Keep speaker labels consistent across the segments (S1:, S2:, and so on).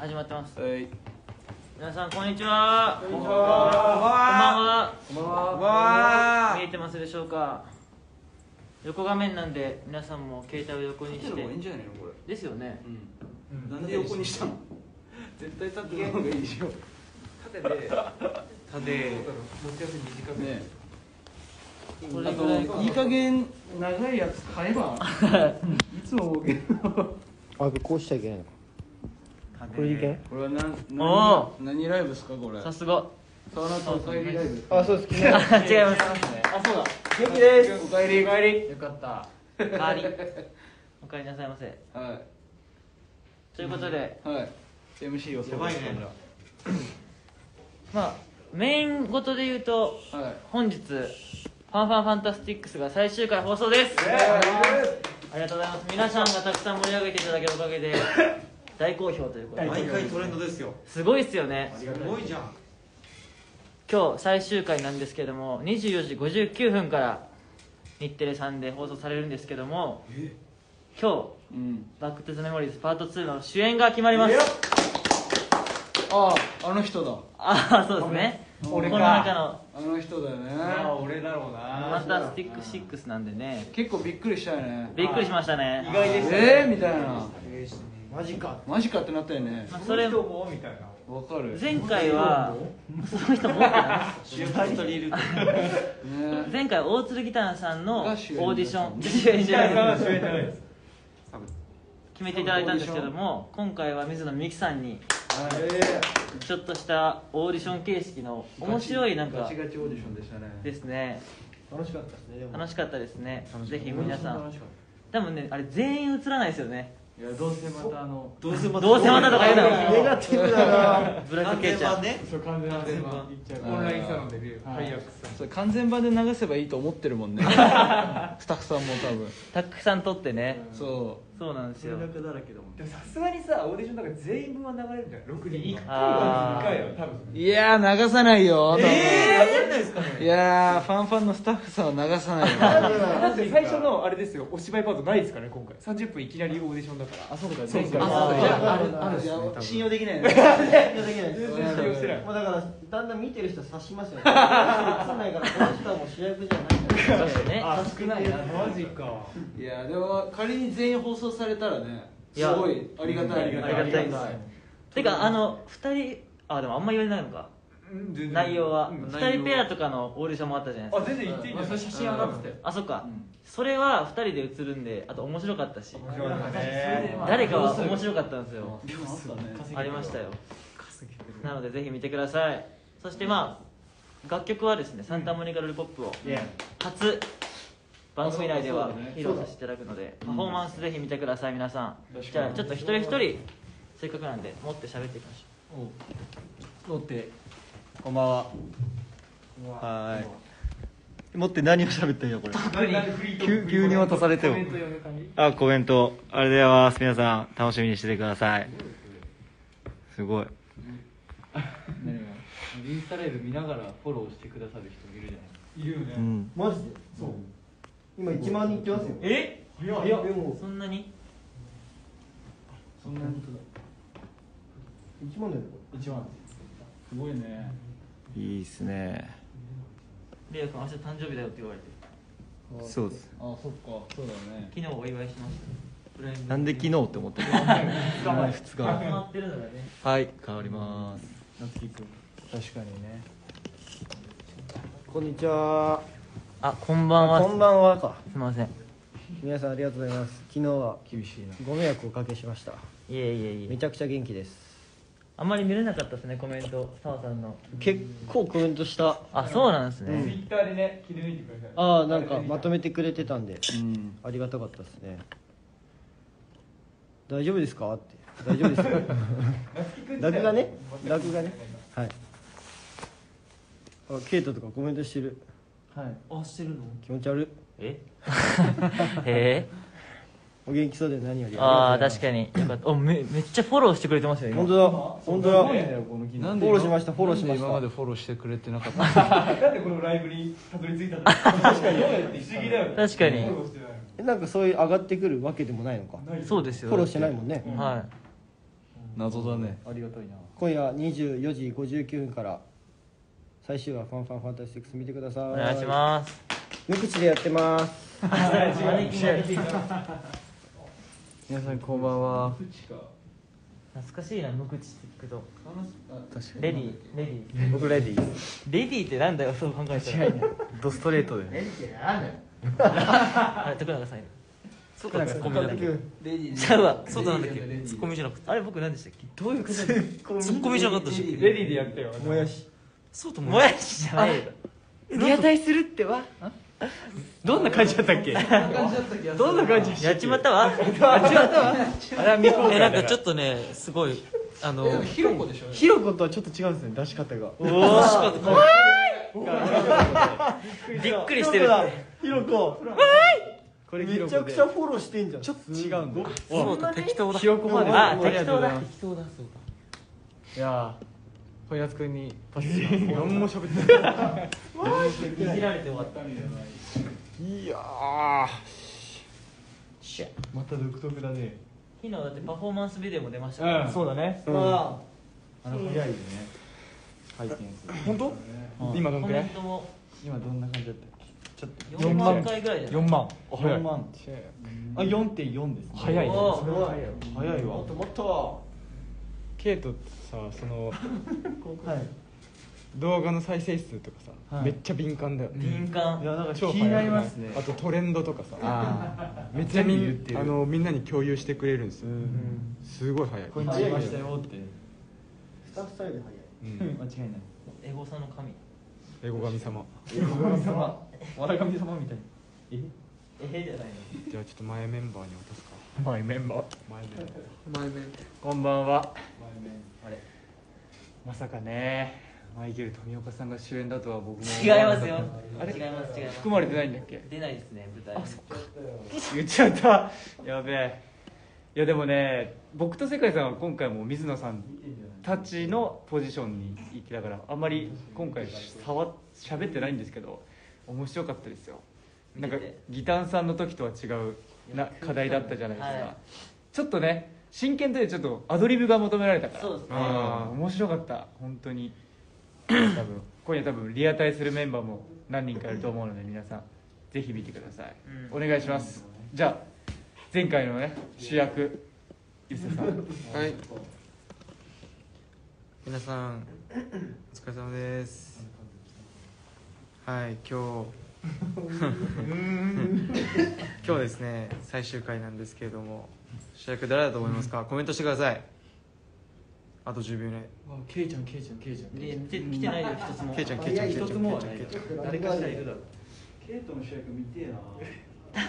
S1: 始まってます。
S2: はい。
S1: 皆さんこんにちは。
S2: こんにち
S1: こんばん
S2: は。
S1: は。
S2: こんばんは。
S1: 見えてますでしょうか。横画面なんで皆さんも携帯を横にして。
S2: いいんじゃないのこれ。
S1: ですよね。
S2: うん。なんで横にしたの？絶対立ってる方がいいでしょ。
S3: 縦で縦持ち合わせ短く
S2: ね
S1: こ
S2: あ
S1: れぐらい
S2: いい加減長いやつ買えば。いつも思うけど
S4: あこうしちゃいけないのこれでいけ？ん
S2: これは何
S1: お
S2: 何何ライブですかこれ？
S1: さすが。
S2: サウナとお帰りライブ。
S4: あそうです。
S1: 違います。
S2: あそうだ。
S4: 元気です。
S2: お帰りお帰り
S3: よかった。
S1: 代わり。お帰りなさいませ。
S2: は
S1: ということで。
S2: い。はい MC を
S3: やばいね。
S1: まあメインごとで言うと
S2: はい。
S1: 本日「ファンファンファンタスティックス」が最終回放送です。ありがとうございます。皆さんがたくさん盛り上げていただけるおかげで 大好評ということで。
S3: 毎回トレンドですよ。
S1: すごいっすよね。
S3: すごいじゃん。
S1: 今日最終回なんですけども24時59分から日テレさんで放送されるんですけども今日
S2: うん「
S1: バック・トゥ・ザ・メモリーズパート2」の主演が決まります。
S2: あああの人だ。
S1: ああそうですね。
S2: 俺
S1: この中の。
S2: あの人だよ
S3: ああ
S2: ね
S3: 俺だろう
S1: フ
S3: な
S1: ァンタスティック6なんでね。
S2: 結構びっくりしたよね。
S1: びっくりしましたね。
S3: 意外でした
S2: えー？みたいな
S4: マジか。
S2: マジかってなったよね。
S1: まあそれ
S3: 人も？みたいな。
S2: わかる。
S1: 前回はその人持ってない
S3: 主役一人いる
S2: ね。
S1: 前回大鶴ギターさんのオーディション。主演じゃないです。決めていただいたんですけども今回は水野美紀さんにちょっとしたオーディション形式の面白いなんか
S2: ガチガチオーディションでしたね。
S1: ですね。
S4: 楽しかったですね
S1: 楽しかったですね。ぜひ皆さん。
S4: 楽しかっ
S1: 多分ねあれ全員映らないですよね
S2: いやどうせまたあの
S3: どうせま
S1: どうせまたとか言うな
S4: たネガティブだな
S1: ブラックケイちゃん
S3: ね。
S2: そう完全
S3: 版。
S2: 版
S3: オンラインサロン
S2: 完全版で流せばいいと思ってるもんね。ス タッフさんも多分。
S1: たくさん撮ってね。
S2: そ
S1: そうなんですよ。
S4: だらけだもん。
S3: でもさすがにさオーディションだから全員分は流れるん。じゃない6人1回
S1: あー
S3: は2回は多分。
S2: ういやー流さないよ。多分。
S3: えー流れないですかね。
S2: いやーファンファンのスタッフさんは流さないよ。
S3: だって最初のあれですよ。お芝居パートないですからね今回。30分いきなりオーディションだから。
S2: あそうか。
S3: そうそう
S2: あ
S1: そう
S2: いや
S4: あ
S2: あるある
S4: るある
S2: いや
S4: 多分。
S2: 信用できないね。
S4: 信用できない。です
S3: 全然信用してない。
S4: もうだからだんだん見てる人察しますよね。映んないからこの人はもう主役じゃない
S1: ね。
S3: あ少ないな。マジか。
S2: いやでも仮に全員放送されたらねすごいありがたい。
S3: ありがたい
S1: ありがたい。てかあの2人あでもあんま言われないのか。内容は。
S3: うん
S1: 2人ペアとかのオーディションもあったじゃないですか。
S3: あ全然言っていいんじゃない
S2: 写真上がって。たよ
S1: あそっか、
S2: うん。
S1: それは2人で映るんであと面白かったし。
S3: 面白かったね。
S1: 誰かは面白かったんですよ。
S2: あ
S1: りましたよ。なのでぜひ見てください。そしてまあ楽曲はですねサンタモニカロリポップを初番組内では披露させていただくのでパフォーマンスぜひ見てください皆さん。じゃあちょっと一人一人せっかくなんで持って喋っていきまし
S5: 持って？こんばんは。はーい。持って何を喋ってんよこれ。急急に渡されても。あコメント。ありがとうございます。皆さん楽しみにしててください。すごい
S2: インスタライブ見ながらフォローしてくださる人もいるじゃない
S3: いるよね。
S5: うん。
S4: マジで？そう。今1万人いってますよ。
S1: え？
S4: い。やでも
S1: そんなに？
S2: そんなに
S4: ？1万だよ。
S2: 一万。すごいね。
S5: いいっすね。
S1: レイヤ君明日誕生日だよって言われて。
S5: そうです。
S2: あそっか。そうだね。
S1: 昨日お祝いしました。
S5: なんで昨日って思ってる？2日
S1: 決まってるのがね。
S5: はい変わります。
S2: 夏樹くん確かにね。
S4: こんにちは。
S1: あこんばんは。
S4: こんばんはか。
S1: すいません。
S4: 皆さんありがとうございます。昨日は
S2: 厳しいな
S4: ご迷惑をおかけしました。
S1: いえいえいえ。
S4: めちゃくちゃ元気です。
S1: あんまり見れなかったですねコメント澤さんの。
S4: 結構コメントした。
S1: あそうなんですね、
S3: ツイッターでね切り抜いてください。
S4: ああなんかまとめてくれてたんで
S2: うん。
S4: ありがたかったですね。大丈夫ですか？って。大丈夫ですよ。落がね？落がね？はいあケイトとかコメントしてる。
S2: はい。
S1: あしてるの？
S4: 気持ち悪い。
S1: え？え？
S4: お元気そうで何より。
S1: ああ確
S4: に
S1: かに。よかった。おめめっちゃフォローしてくれてますよ今。
S4: 本当だ。本当だ。
S2: すごいねこの機能
S4: フォローしました？フォローしました。
S2: 今までフォローしてくれてなかった？
S3: なんでこのライブにたどり着いたの？確かに。不思議だよね
S1: 確かに。
S3: フォローしてない
S4: えなんかそういう上がってくるわけでもないのか？
S1: そうですよ。
S4: フォローしてないもんね。
S1: は
S5: 謎だね
S2: ありがたいな。
S4: 今夜24時59分から最終話「ファンファンファンタスティックス」見てください。
S1: お願いします。
S4: 無口でやってます。
S5: 皆さんこんばんは。
S1: 懐かしいな無口って聞くと。
S5: 確か
S1: レディレディ
S5: 僕レディー。
S1: レディってなんだよそう考えたら。
S5: ドストレートで
S1: あれ徳永さんいるそうかツッコミなんだっけ。ちゃうわそうだなんだっけ。ツッコミじゃなくてあれ僕何でしたっけ。
S4: どういうこと
S1: ツッコミじゃなかったし
S3: レディーでやったよ
S4: もやし
S1: そうともやしじゃないよ。
S4: リアタイするっては？
S5: どんな感じだったっけ？どんな感じ？
S1: やっちまったわ。
S5: あれは未公
S1: えなんかちょっとねすごいあの
S2: ひろこでしょ？
S5: ヒロコとはちょっと違うんですね出し方が。
S1: おおしかった怖いびっくりしてる。って
S4: ヒロコ
S5: こ。れ
S4: めちゃくちゃフォローしてんじゃん。
S5: ちょっと違うんだ。
S1: そうだ適当だ。
S5: ひよこまで。
S1: あ
S5: ありが
S1: 適当だ。
S5: とうございます。
S1: 適当だそう
S5: いやー小安くんにパスします。何も喋ってない。
S1: だいじられて終わった
S5: いやー。また独特だね。
S1: 昨日だってパフォーマンスビデオも出ましたから。
S5: そうだね。
S4: ま
S5: あの早いよね。回転数本当？
S1: うん。コ
S5: 今どんくらい？今どんな感じだったっけ？ちょっと。
S1: 4万回ぐらいじゃない
S5: 4万。あ
S2: 早い。
S5: 4万。あ4.4ですね。
S2: 早いね。早い
S5: わ。
S4: もっともっと
S6: ケイトってさその
S5: はい
S6: 動画の再生数とかさ、
S5: はい。
S6: めっちゃ敏感だよ、
S1: 敏感。
S5: いやなんか気
S6: 超
S5: になりますね。
S6: あとトレンドとかさ。
S5: あ
S6: めっちゃみん
S5: 全部言ってる。
S6: あのみんなに共有してくれるんですよ、
S5: うん
S6: すごい早い、
S5: これにありましたよって。
S4: スタッフサイド早い
S6: うん、
S5: 間違いない。
S1: エゴさんの神。
S6: エゴ神様。
S5: 神様。笑神様みたい。え？
S1: えへじゃないの。
S6: じゃあちょっと前メンバーに渡すか。
S5: マイメンバー。
S6: 前メンバー。
S5: こんばんはまさかねマイケル富岡さんが主演だとは僕も
S1: 違いますよ。
S5: あれ？
S1: 違います違います。
S5: 含まれてないんだっけ？
S1: 出ないですね舞台。
S5: 言っちゃった。やべえ。いやでもね僕と世界さんは今回も水野さんたちのポジションに行ってだからあんまり今回触喋ってないんですけど面白かったですよ。なんかギタンさんの時とは違うな課題だったじゃないですか、
S1: はい。
S5: ちょっとね真剣というちょっとアドリブが求められたから。
S1: そうですね。
S5: あー面白かった。本当に。多分今夜多分リアタイするメンバーも何人かいると思うので皆さんぜひ見てください、
S1: うん。
S5: お願いします。じゃあ前回のね主役ゆせさん。
S6: はい。皆さんお疲れ様です。はい今日。今日ですね最終回なんですけれども主役誰だと思いますか？コメントしてください。あと10秒以内
S5: ケイちゃんケイちゃんケイちゃん。
S1: で来て来てないよ一つも。
S6: ケイちゃんケイちゃんケイちゃんちゃんケイちゃん。
S5: 誰かしらいるだろう。ケイトの主役見てえな。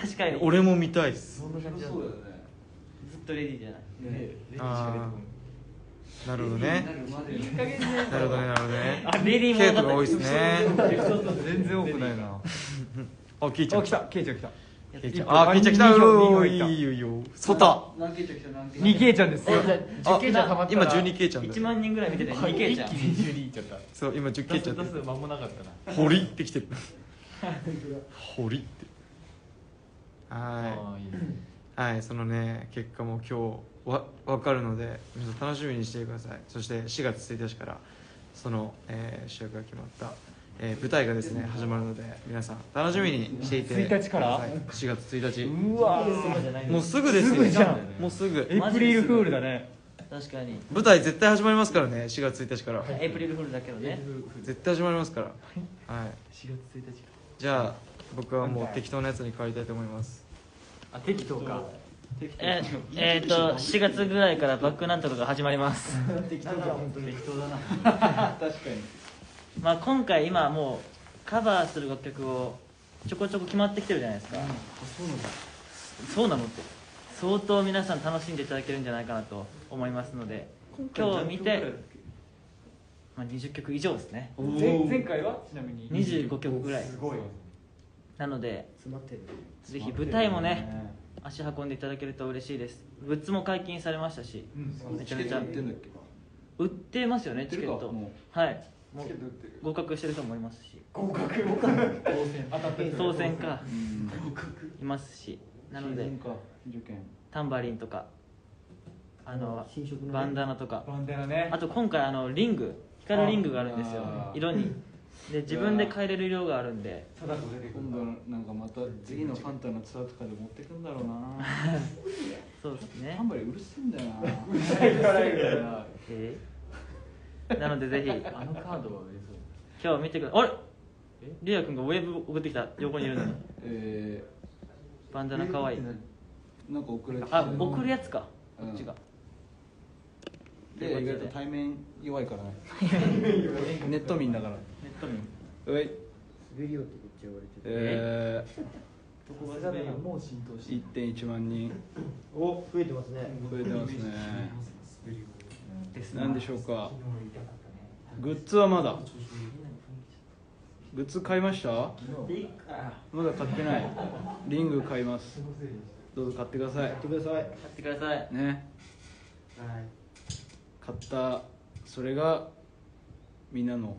S1: 確かに。
S6: 俺も見たいです。
S5: そんな感じだった
S1: ずっとレディーじゃない。
S5: ねレディーしか
S6: なるほどね。
S5: な
S6: るほどねなるほどね。
S1: あレディー
S6: ケイト
S1: も
S6: が多いですね。
S5: 全然多くないな
S6: あケイちゃん。
S5: あ来たケイちゃん来た。
S6: ケイちゃん。あケイちゃん来た。
S5: い
S6: いいよいいよ。外
S2: 何ケイちゃん来た何ケイ
S5: 2ケイちゃんですよ。
S6: あ
S5: 10ケイちゃんハマったら
S6: 今12ケイちゃんだ。
S1: 1万人ぐらい見てて2ケイちゃん。
S5: 一気に12いっちゃった
S6: そう今10ケイちゃん。
S5: 出す間もなかったな。
S6: ホリってきてる。ホリって。は
S5: ああいい
S6: いはいそのね結果も今日わ分かるので皆さん楽しみにしてください。そして4月1日からその、えー主役が決まった、えー舞台がですね始まるので皆さん楽しみにしていて
S5: 1日から？
S6: ください4月1日。
S5: うわ
S6: もうすぐですよ
S5: すぐじゃん。
S6: もうすぐ。
S5: エイプリルフールだね。
S1: 確かに
S6: 舞台絶対始まりますからね4月1日から。
S1: エイプリルフールだけどね。
S6: 絶対始まりますから。はい。
S5: 4月1日
S6: じゃあ僕はもう適当なやつに変わりたいと思います。
S5: あ適当か。
S1: ええーと4月ぐらいからバックなんとかが始まります。
S4: 適当じゃん本当に。
S5: 適当だな。確かに
S1: まあ今回今もうカバーする楽曲をちょこちょこ決まってきてるじゃないですか、
S5: そうなんだ。
S1: そうなの。って相当皆さん楽しんでいただけるんじゃないかなと思いますので今日見て、まあ、20曲以上ですね。
S5: 前前回は？ちなみに。
S1: 25曲ぐらい。
S5: すごい
S1: なので
S4: 詰まってる
S1: ぜひ舞台もね足運んでいただけると嬉しいです。グッズも解禁されましたし。
S5: うん。
S1: めちゃめちゃ
S2: 売って
S1: ますよねチケット。
S2: も
S1: はいもう合格してる人もいますし。
S5: 合格？合格。当選当たっ
S1: 当選か。
S2: うん
S1: いますし。なのでタンバリンとかあの
S4: 新色のね。
S1: バンダナとか。
S3: バンダナね。
S1: あと今回あのリング光るリングがあるんですよ。色に。で自分で変えれる色があるんで。
S2: 今度なんかまた次のファンタのツアーとかで持ってくんだろうな。
S1: そうですね。
S2: タンバリうるせえんだよな。
S1: えー？なのでぜひ。
S2: あのカードは別に
S1: 今日見てくだあれ？リア君がウェブ送ってきた。横にいるのに。
S2: え
S1: バンダナかわい。い
S2: ー、なんか送られてき
S1: あ
S2: た
S1: 送るやつか。こ
S2: うん。
S1: っちが。
S2: で意外と対面弱いからね。ネット民だから。
S1: ネット民。
S2: うい。
S4: 滑りよってめっちゃ言われてて。
S2: え
S1: どこが滑り
S3: もう浸透
S2: ー、1.1万人。
S4: お増えてますね。
S2: 増えてますね。
S1: です
S2: 何でしょうかグッズはまだ。グッズ買いました？まだ買ってない。リング買います。どうぞ買ってください。
S4: やってください。
S1: 買ってください。
S2: ね。買った。それがみんなの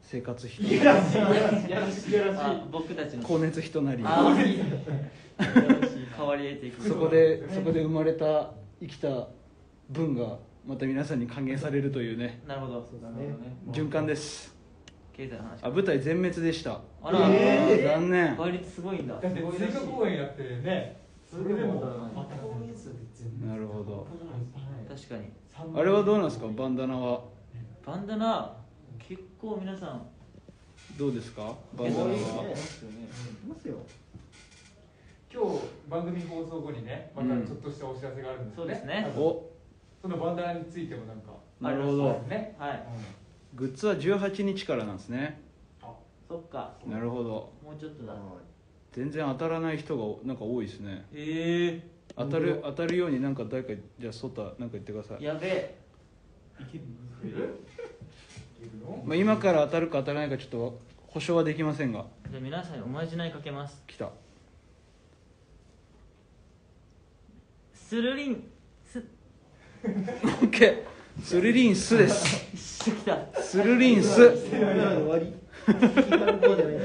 S2: 生活費と
S1: あ僕たちの。
S2: 光熱費となり。
S1: 変わり得ていく。
S2: そこでそこで生まれた生きた分がまた皆さんに還元されるというね。
S1: なるほど。
S4: そうだね。
S2: 循環です。
S1: 経済の話。
S2: あ舞台全滅でした。
S1: あら、
S4: え
S2: 残念。
S1: 倍率すごいんだ。
S3: だって追加公演やってねそれでも
S2: なるほど。
S1: 確かに。
S2: あれはどうなんですか？バンダナは。
S1: バンダナ結構皆さん。
S2: どうですか？バンダナは。
S4: いますよ
S3: 今日番組放送後にねまたちょっとしたお知らせがあるんです
S1: そうですね。
S2: お
S3: そのバンダナについてもなんか。
S2: なるほど。
S3: ね。
S1: はい。
S2: グッズは18日からなんですね。
S1: そっか。
S2: なるほど。
S1: もうちょっとだ。
S2: 全然当たらない人がなんか多いですね。
S1: え。
S2: 当たる当たるようになんか誰かじゃあソタなんか言ってくださ
S1: ー、
S2: い、
S1: やべえ。
S2: まあ、今から当たるか当たらないかちょっと保証はできませんが。
S1: じゃあ皆さんにおまじないかけます。
S2: 来た。
S1: スルリン。ス
S2: OK スルリンスです。
S1: 一緒きた。
S2: スルリンス。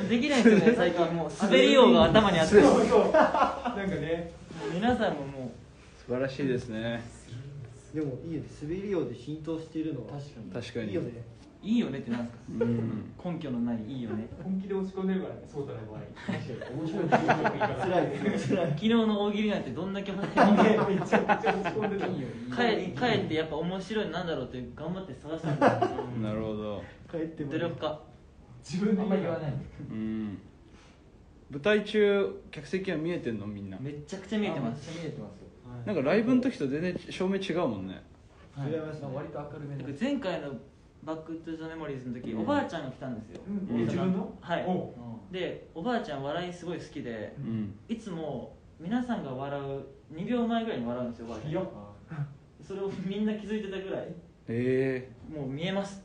S1: できないですよね最近もう。滑りようが頭にあって。
S3: なんかね。
S1: 皆さんもも
S2: 素晴らしいですね。
S4: でもいいよね。滑りようで浸透しているのは。
S1: 確かに。
S2: 確かに。
S4: いいよね。
S1: ういいよねってなんですか？
S2: うん。
S1: 根拠のないいいよね。
S3: 本気で落ち込んでるからねそうだね
S4: 面白い。辛い。辛い。
S1: 昨日の大喜利なんてどんだけ面白い
S3: めちゃくちゃ落ち込んでた
S1: 帰帰ってやっぱ面白いなんだろうって頑張って探したんだよ。
S2: なるほど。
S4: 帰っても
S1: 努力家。
S3: 自分で言わな。い
S2: うん。舞台中客席は見えてんの？みんな。
S1: めっちゃくちゃ見えてます。
S2: 見えてますなんかライブの時と全然照明違うもんね。
S4: 違いますね。
S3: 割と明るめな
S1: 前回の「バック・トゥ・ザ・メモリーズ」の時、
S2: うん。
S1: おばあちゃんが来たんですよ、
S2: うん。
S3: 自分の？
S1: はい。
S3: お
S1: でおばあちゃん笑いすごい好きで
S2: うん。
S1: いつも皆さんが笑う2秒前ぐらいに笑うんですよおばあちゃん。それをみんな気づいてたぐらい
S2: え。
S1: もう見えます。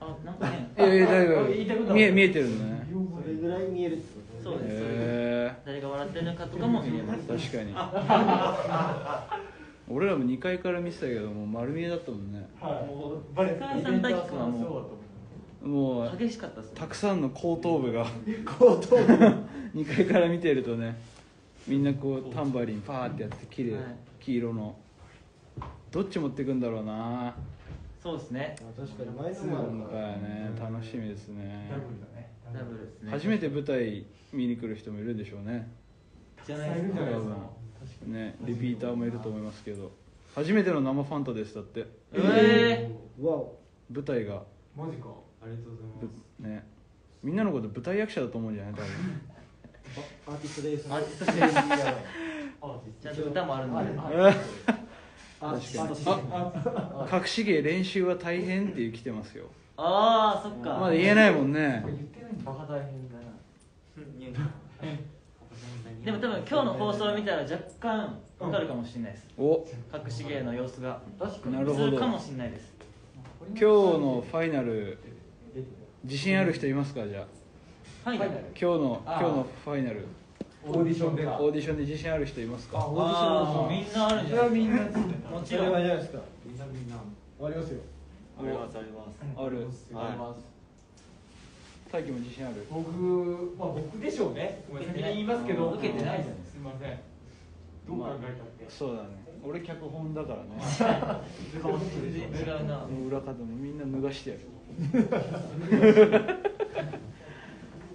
S1: あなんかね。
S2: えいやいやだい
S3: あ言いたいことある。
S2: ぶ見え見えてるのね。
S4: それぐらい見えるってこと
S1: そうです、そうです。
S2: へ
S1: 誰が笑ってるのかとかも見えます。
S2: 確かに 俺らも2階から見てたけどもう丸見えだったもんね。
S3: もうバレて
S1: 深井さん大輝君はも
S2: もう
S1: う激しかったですね
S2: たくさんの後頭部が。
S4: 後頭部
S2: 2階から見てるとねみんなこうタンバリンパーってやって綺麗、
S1: はい。
S2: 黄色の。どっち持ってくんだろうな。
S1: そうですね。
S4: 確かに前のもあから
S2: 回ね楽しみですね。
S3: ダブルだね。
S1: ダブルですね。
S2: 初めて舞台見に来る人もいるでしょうね。
S1: じゃないですか
S2: ねリピーターもいると思いますけど。初めての生ファンタですだって。
S1: え
S4: わお。
S2: 舞台が。
S3: マジか。ありがとうござい
S2: ぶね。みんなのこと舞台役者だと思うんじゃない？多分。
S4: アーティストです。
S1: アーティストです。ちゃんと歌もあるんで。
S4: アーティスト。です
S2: あ隠し芸練習は大変っていう来てますよ。
S1: ああそっか。
S2: まだ言えないもんね。
S3: 言ってないんだ。
S1: バカ大変だなでも多分今日の放送を見たら若干わかるかもしれないです。
S2: お。
S1: 隠し芸の様子が。
S2: なるほど。
S1: かもしれないです。
S2: 今日のファイナル自信ある人いますか？じゃあ。
S1: はい
S2: 今日の今日のファイナル。
S3: オーディションで
S2: オーディションで自信ある人いますか？
S3: あオーディション
S1: あーもうみんなあるんじゃない
S3: みんな
S1: もちろん
S4: それはじゃないですか。
S3: みんなみんな
S4: 終わりますよ。
S2: あります。あります。ある
S3: はい
S2: 大輝も自信ある
S3: 僕まあ僕でしょうねごめん先に言いますけど
S1: 受けてないじゃん
S3: すみませんどう考えたって
S2: そうだね俺脚本だからね裏方もみんな脱がしてやる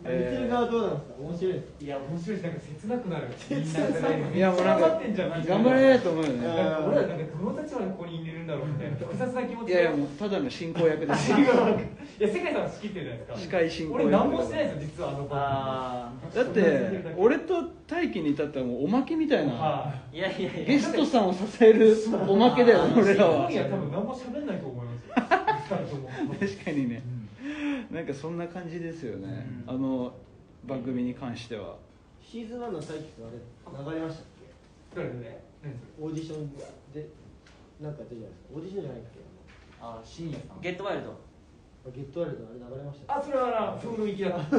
S4: 見てる側どうなんですか面白いです
S3: いや面白いですなんか切なくなるみんなが
S2: いやもうなんか
S3: 頑張ってんじゃん
S2: 頑張れと思うよね
S3: 俺らなんかどの立場でここにいるんだろうみたいな複雑な気持ち
S2: いやいやもうただの進行役です。よ
S3: いや世界さんは仕切ってるじゃないですか。
S2: 司会進行
S3: 俺何もしてないですよ実はあの子
S1: あ
S2: だって俺と大輝に至ってはもうおまけみたいな
S3: はい。
S1: ーいやいやいや。
S2: ゲストさんを支えるおまけだよ俺らは。
S3: 本人は多分何も喋んないと思います
S2: 確かにね。なんかそんな感じですよね。あの番組に関しては。
S4: シーズン1のサイキックあれ流れましたっけ？
S3: どれどれ何それ？
S4: オーディションでなんかやったじゃないですか。オーディションじゃないっけ？
S3: あ深夜さん。
S1: ゲットワイルド。
S4: ゲットワイルドあれ流れましたっ
S3: あそれはな風呂行きだった。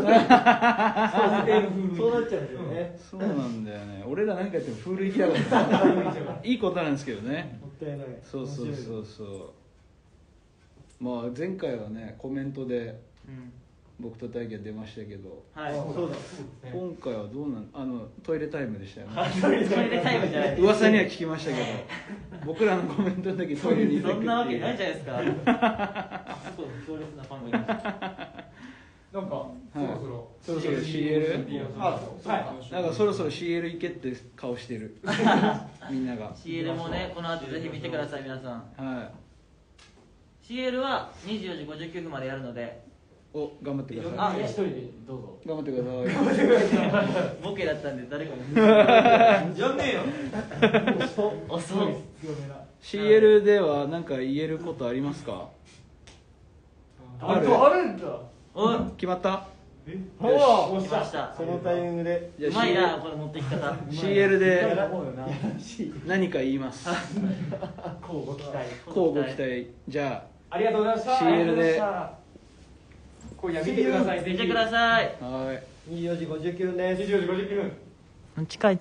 S3: そう
S4: なっちゃうんですよね。
S2: そうなんだよね。俺らなんかやっても風呂行きだから。いいことなんですけどね。
S4: もったいない。
S2: そうそうそうそう。まあ前回はねコメントで
S1: うん
S2: 僕と大輝が出ましたけど
S1: はい
S4: あそうだ
S2: 今回はどうなんあのトイレタイムでしたよね。
S1: それでタイムじゃない。
S2: 噂には聞きましたけど 僕らのコメントの時トイレに行った
S1: そんなわけない
S2: い
S1: じゃないですか。そう強烈なファンがいました
S3: なんかそろそろ
S2: そろそろ。CL
S3: あはい。
S2: なんかそろそろ CL 行けって顔してる。みんなが。
S1: CL もねこの後ぜひ見てください皆さん。
S2: は
S1: CL は24時59分までやるので
S2: いお頑張ってください。
S1: あ
S3: 一人でどうぞ。
S2: 頑張ってください。
S1: ボケだったんで誰かに
S4: やんねえよ。
S1: 遅い。
S2: CL では何か言えることありますか？
S3: あ
S2: る。
S3: あるんだ。
S1: おい。
S2: 決まった？
S3: お
S1: 来ました。
S4: そのタイミングで。
S2: じゃあ
S1: うまいなこれ持ってき方。
S2: CL で何か言います。
S3: こうご期待。
S2: 乞うご期待。じゃ
S3: ありがとうございました。
S2: CL で
S3: こうや見てください
S1: 見てください。
S2: あはい。
S4: 24時59分です。
S3: 24時59分。
S1: 近い